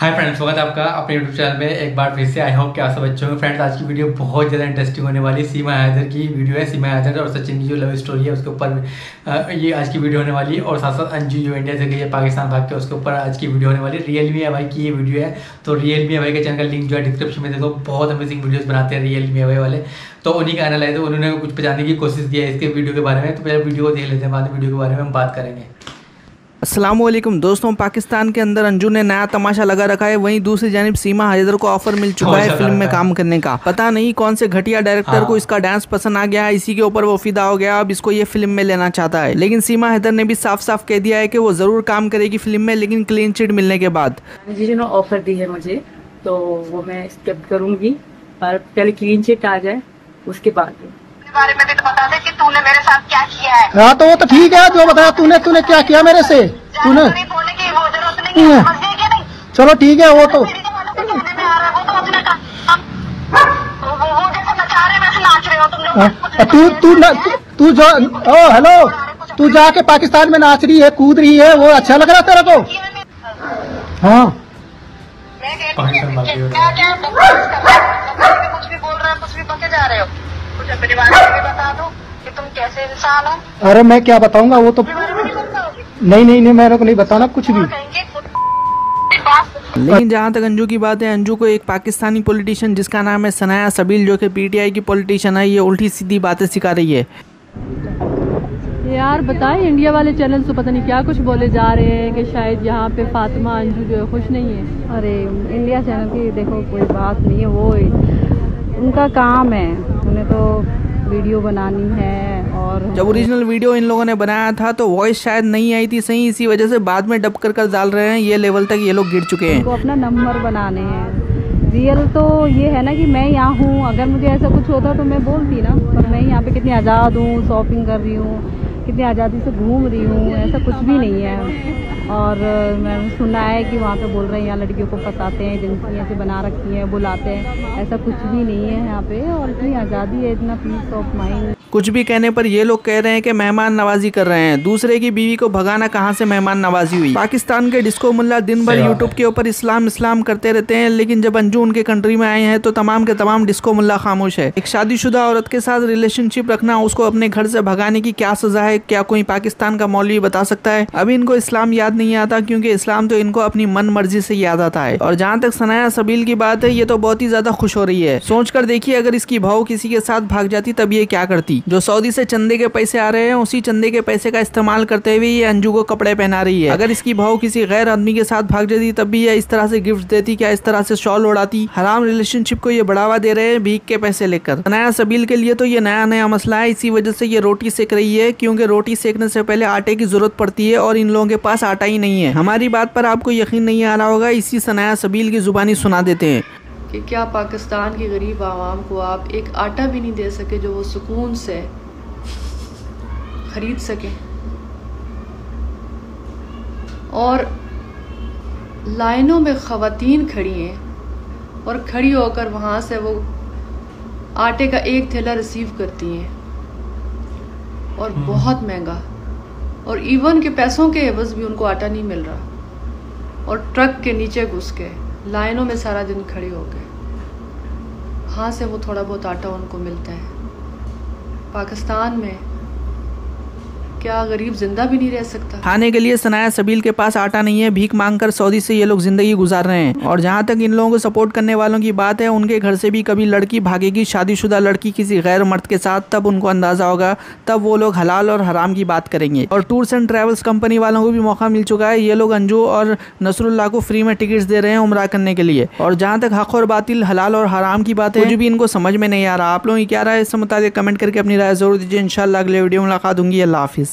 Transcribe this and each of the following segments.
Hi friends स्वागत है आपका अपने यूट्यूब चैनल में एक बार फिर से। आई होप कि आप सब अच्छे होंगे। फ्रेंड्स आज की वीडियो बहुत ज़्यादा इंटरेस्टिंग होने वाली सीमा हैदर की वीडियो है। सीमा हैदर और सचिन की जो लव स्टोरी है, उसके ऊपर ये आज की वीडियो होने वाली और साथ साथ अंजू जो इंडिया से गई है, पाकिस्तान भाग के, उसके ऊपर आज की वीडियो होने वाली है। रियल मी की ये वीडियो है। तो रियल मी के चैनल का लिंक जो है डिस्क्रिप्शन में देखो। बहुत अमेजिंग वीडियोज़ बनाते हैं रियल मी वाले। तो उन्हीं का एनालाइज उन्होंने कुछ बचाने की कोशिश की है इसके वीडियो के बारे में। तो पहले वीडियो को देख लेते हैं, बाद में वीडियो के बारे में हम बात करेंगे। असलम दोस्तों पाकिस्तान के अंदर अंजू ने नया तमाशा लगा रखा है। वहीं दूसरी जानब सीमा हैदर को ऑफ़र मिल चुका है फ़िल्म में काम करने का। पता नहीं कौन से घटिया डायरेक्टर हाँ। को इसका डांस पसंद आ गया है। इसी के ऊपर वो फिदा हो गया। अब इसको ये फ़िल्म में लेना चाहता है। लेकिन सीमा हैदर ने भी साफ़ साफ़ कह दिया है की वो ज़रूर काम करेगी फ़िल्म में लेकिन क्लीन चिट मिलने के बाद। जिन्होंने ऑफ़र दी है मुझे। तो वो मैं एक्सेप्ट करूँगी। पर पहले क्लीन चिट आ जाए उसके बाद। बारे में भी तो बता दे क्या है। हाँ तो वो तो ठीक है जो बताया तूने तूने क्या किया मेरे से? तूने? चलो ठीक है वो तो तू तू तू जो ओ हेलो तू जाके पाकिस्तान में नाच रही है कूद रही है वो अच्छा लग रहा तेरा तो हाँ। कुछ भी बोल रहे हो कुछ भी पके जा रहे हो। कुछ अपने बारे में भी बता दो। कि तुम कैसे इंसान हो? अरे मैं क्या बताऊँगा? वो तो नहीं नहीं नहीं मेरे को नहीं बताना कुछ भी। लेकिन जहाँ तक अंजू की बात है अंजू को एक पाकिस्तानी पॉलिटिशियन जिसका नाम है सनाया सबील जो कि पीटीआई की पॉलिटिशियन है ये उल्टी सीधी बातें सिखा रही है। यार बताएँ इंडिया वाले चैनल तो पता नहीं क्या कुछ बोले जा रहे हैं कि शायद यहाँ पे फातिमा अंजू जो है खुश नहीं है। अरे इंडिया चैनल की देखो कोई बात नहीं है वो उनका काम है। उन्हें तो वीडियो बनानी है और जब ओरिजिनल वीडियो इन लोगों ने बनाया था तो वॉइस शायद नहीं आई थी सही इसी वजह से बाद में डब कर कर डाल रहे हैं। ये लेवल तक ये लोग गिर चुके हैं। तो अपना नंबर बनाने हैं। रियल तो ये है ना कि मैं यहाँ हूँ अगर मुझे ऐसा कुछ होता तो मैं बोलती ना पर मैं यहाँ पे कितनी आज़ाद हूँ शॉपिंग कर रही हूँ। कितनी आज़ादी से घूम रही हूँ ऐसा कुछ भी नहीं है। और मैंने सुना है कि वहाँ पे बोल रहे हैं यहाँ लड़कियों को फंसाते हैं एजेंसी ऐसे बना रखी हैं बुलाते हैं। ऐसा कुछ भी नहीं है यहाँ पे और इतनी आज़ादी है इतना पीस ऑफ़ माइंड कुछ भी कहने पर ये लोग कह रहे हैं कि मेहमान नवाजी कर रहे हैं। दूसरे की बीवी को भगाना कहाँ से मेहमान नवाजी हुई? पाकिस्तान के डिस्को मुल्ला दिन भर यूट्यूब के ऊपर इस्लाम इस्लाम करते रहते हैं लेकिन जब अंजू उनके कंट्री में आए हैं तो तमाम के तमाम डिस्को मुल्ला खामोश है। एक शादीशुदा औरत के साथ रिलेशनशिप रखना उसको अपने घर से भगाने की क्या सजा है? क्या कोई पाकिस्तान का मौलवी बता सकता है? अभी इनको इस्लाम याद नहीं आता, क्योंकि इस्लाम तो इनको अपनी मन मर्ज़ी से याद आता है। और जहाँ तक सनाया सबील की बात है, ये तो बहुत ही ज़्यादा खुश हो रही है। सोच कर देखिए, अगर इसकी भाव किसी के साथ भाग जाती, तब ये क्या करती? जो सऊदी से चंदे के पैसे आ रहे हैं, उसी चंदे के पैसे का इस्तेमाल करते हुए ये अंजू को कपड़े पहना रही है। अगर इसकी भाव किसी गैर आदमी के साथ भाग जाती, तब भी ये इस तरह से गिफ्ट देती, क्या इस तरह से शॉल उड़ाती? हराम रिलेशनशिप को ये बढ़ावा दे रहे हैं भीख के पैसे लेकर। सनाया सबील के लिए तो ये नया नया मसला है, इसी वजह से ये रोटी सेक रही है, क्योंकि रोटी सेकने से पहले आटे की ज़रूरत पड़ती है और इन लोगों के पास आटा ही नहीं है। हमारी बात पर आपको यकीन नहीं आ रहा होगा, इसी सनाया सबील की जुबानी सुना देते हैं। कि क्या पाकिस्तान के गरीब आवाम को आप एक आटा भी नहीं दे सके जो वो सुकून से ख़रीद सकें? और लाइनों में ख़वातीन खड़ी हैं और खड़ी होकर वहाँ से वो आटे का एक थैला रिसीव करती हैं। और हम्म। बहुत महँगा। और इवन के पैसों के एवज भी उनको आटा नहीं मिल रहा। और ट्रक के नीचे घुस के लाइनों में सारा दिन खड़े हो गए। हाँ से वो थोड़ा बहुत आटा उनको मिलता है। पाकिस्तान में क्या गरीब ज़िंदा भी नहीं रह सकता? खाने के लिए सनाया सबील के पास आटा नहीं है, भीख मांग कर सऊदी से ये लोग ज़िंदगी गुजार रहे हैं। और जहाँ तक इन लोगों को सपोर्ट करने वालों की बात है, उनके घर से भी कभी लड़की भागेगी, शादीशुदा लड़की किसी गैर मर्द के साथ, तब उनको अंदाज़ा होगा, तब वो लोग हलाल और हराम की बात करेंगे। और टूर्स एंड ट्रेवल्स कंपनी वालों को भी मौका मिल चुका है, ये लोग अंजू और नसरुल्ला को फ्री में टिकट दे रहे हैं उमरा करने के लिए। और जहाँ तक हक और बातिल, हलाल और हराम की बात है जो भी इनको समझ में नहीं आ रहा। आप लोगों की क्या है इससे मुताबिक कमेंट करके अपनी राय ज़रूर दीजिए। इंशाल्लाह अगले वीडियो मुलाकात होंगी। अल्लाह हाफिज़।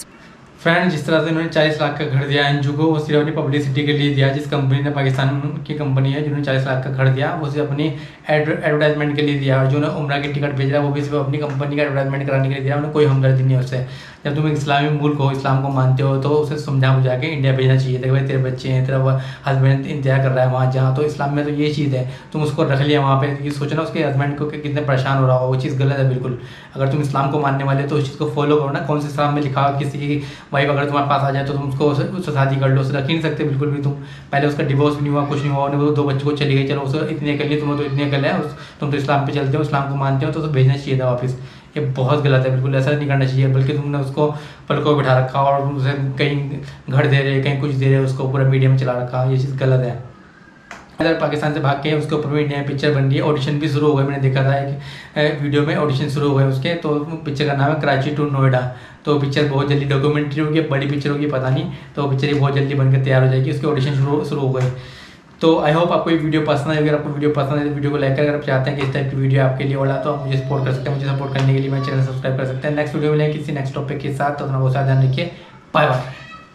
फ्रेंड जिस तरह से उन्होंने चालीस लाख का घर दिया एनजू को, वो सिर्फ़ अपनी पब्लिसिटी के लिए दिया। जिस कंपनी ने पाकिस्तान की कंपनी है, जिन्होंने चालीस लाख का घर दिया, वो सिर्फ़ अपनी एडवर्टाइजमेंट के लिए दिया। और जो उम्र की टिकट भेज रहा है, वो भी सिर्फ़ अपनी कंपनी का एडवर्टाइजमेंट कराने के लिए दिया। उन्हें कोई हमदर्दी नहीं उससे। जब तुम इस्लामी मुल्क हो, इस्लाम को मानते हो तो उसे समझा बुझा के इंडिया भेजना चाहिए। था भाई तेरे बच्चे हैं, तेरा हस्बैंड इंतज़ार कर रहा है वहाँ जहाँ। तो इस्लाम में तो ये चीज़ है, तुम उसको रख लिया वहाँ पे। ये सोचना उसके हस्बैंड को कितने परेशान हो रहा हो वो चीज़ गलत है बिल्कुल। अगर तुम इस्लाम को मानने वाले तो उस चीज़ को फॉलो करो ना। कौन से इस्लाम में लिखा हो? किसी की वाइफ अगर तुम्हारे पास आ जाए तो तुम उसको उससे शादी कर लो, उसे रख ही नहीं सकते बिल्कुल भी तुम। पहले उसका डिवोर्स भी नहीं हुआ, कुछ नहीं हुआ उन्हें दो बच्चों को चली गई, चलो उसे इतने कर लिए तुम्हें तो इतने कर लिया तुम तो इस्लाम पे चलते हो, इस्लाम को मानते हो तो उसे भेजना चाहिए था वापस। ये बहुत गलत है, बिल्कुल ऐसा नहीं करना चाहिए, बल्कि तुमने उसको पलकों बिठा रखा और उसे कहीं घर दे रहे, कहीं कुछ दे रहे, उसको पूरा मीडियम चला रखा। ये चीज़ गलत है। अगर पाकिस्तान से भाग के उसके ऊपर भी इंडिया में पिक्चर बन रही है। ऑडिशन भी शुरू हो गए मैंने देखा था एक वीडियो में ऑडिशन शुरू हो गए उसके तो पिक्चर का नाम है कराची टू नोएडा तो पिक्चर बहुत जल्दी डॉक्यूमेंट्री होगी, बड़ी पिक्चर होगी, पता नहीं तो पिक्चर बहुत जल्दी बनकर तैयार हो जाएगी, उसके ऑडिशन शुरू शुरू हो गए। तो आई होप आपको ये वीडियो पसंद है अगर आपको वीडियो पसंद है तो वीडियो को लाइक करें। अगर आप चाहते हैं कि इस टाइप की वीडियो आपके लिए वाला तो आप मुझे सपोर्ट कर सकते हैं। मुझे सपोर्ट करने के लिए मेरे चैनल सब्सक्राइब कर सकते हैं। नेक्स्ट वीडियो में किसी नेक्स्ट टॉपिक के साथ। तो अपना बहुत सारा ध्यान रखिए। Bye bye